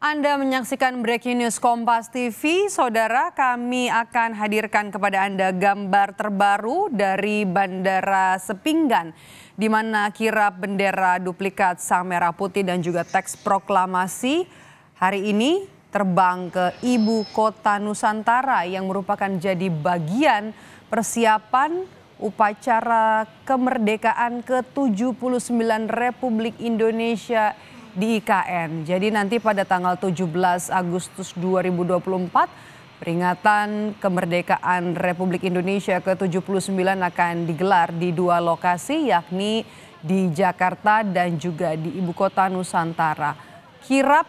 Anda menyaksikan Breaking News Kompas TV, saudara kami akan hadirkan kepada Anda gambar terbaru dari Bandara Sepinggan, di mana kirap bendera duplikat sang merah putih dan juga teks proklamasi hari ini terbang ke ibu kota Nusantara yang merupakan jadi bagian persiapan upacara kemerdekaan ke-79 Republik Indonesia di IKN. Jadi nanti pada tanggal 17 Agustus 2024 peringatan kemerdekaan Republik Indonesia ke-79 akan digelar di dua lokasi yakni di Jakarta dan juga di ibu kota Nusantara. Kirap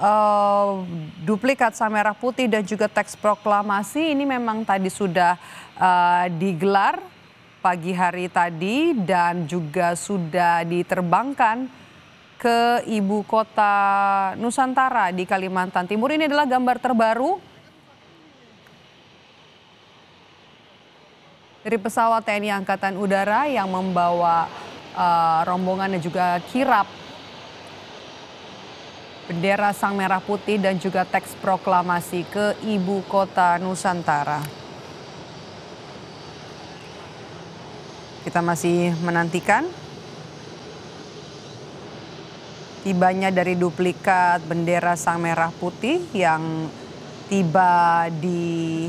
uh, duplikat merah putih dan juga teks proklamasi ini memang tadi sudah uh, digelar pagi hari tadi dan juga sudah diterbangkan ke ibu kota Nusantara di Kalimantan Timur. Ini adalah gambar terbaru dari pesawat TNI Angkatan Udara yang membawa uh, rombongan dan juga kirap bendera sang merah putih dan juga teks proklamasi ke ibu kota Nusantara. Kita masih menantikan tibanya dari duplikat bendera sang merah putih yang tiba di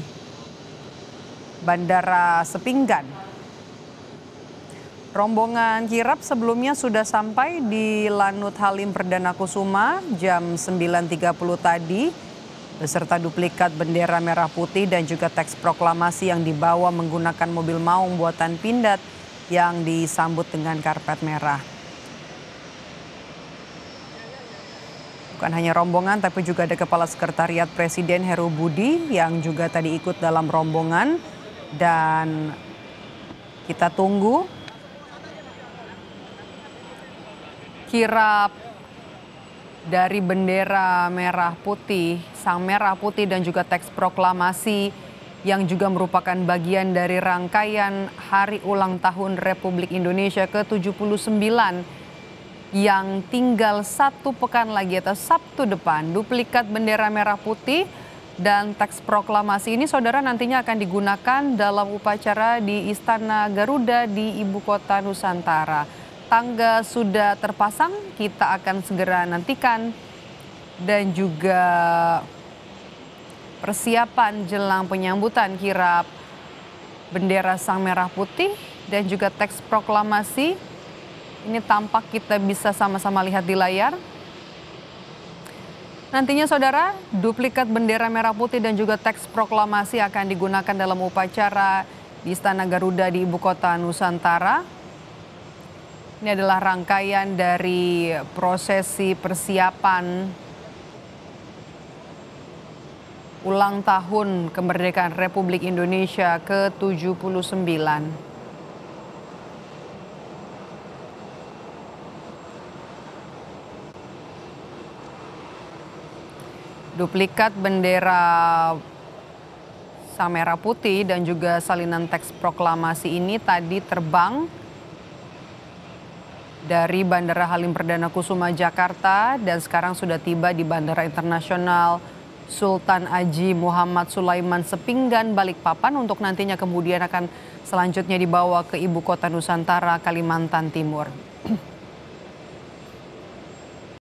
Bandara Sepinggan. Rombongan kirap sebelumnya sudah sampai di Lanut Halim Perdana Kusuma jam 9.30 tadi beserta duplikat bendera merah putih dan juga teks proklamasi yang dibawa menggunakan mobil maung buatan Pindad yang disambut dengan karpet merah. Bukan hanya rombongan tapi juga ada Kepala Sekretariat Presiden Heru Budi yang juga tadi ikut dalam rombongan. Dan kita tunggu kirap dari bendera merah putih, sang merah putih dan juga teks proklamasi yang juga merupakan bagian dari rangkaian hari ulang tahun Republik Indonesia ke-79 yang tinggal satu pekan lagi atau Sabtu depan duplikat bendera merah putih dan teks proklamasi ini saudara nantinya akan digunakan dalam upacara di Istana Garuda di Ibu Kota Nusantara. Tangga sudah terpasang, kita akan segera nantikan dan juga persiapan jelang penyambutan kirap bendera sang merah putih dan juga teks proklamasi ini tampak kita bisa sama-sama lihat di layar. Nantinya saudara, duplikat bendera merah putih dan juga teks proklamasi akan digunakan dalam upacara di Istana Garuda di Ibu Kota Nusantara. Ini adalah rangkaian dari prosesi persiapan ulang tahun kemerdekaan Republik Indonesia ke-79. Duplikat bendera sang merah putih dan juga salinan teks proklamasi ini tadi terbang dari Bandara Halim Perdana Kusuma Jakarta dan sekarang sudah tiba di Bandara Internasional Sultan Aji Muhammad Sulaiman Sepinggan Balikpapan untuk nantinya kemudian akan selanjutnya dibawa ke ibu kota Nusantara Kalimantan Timur.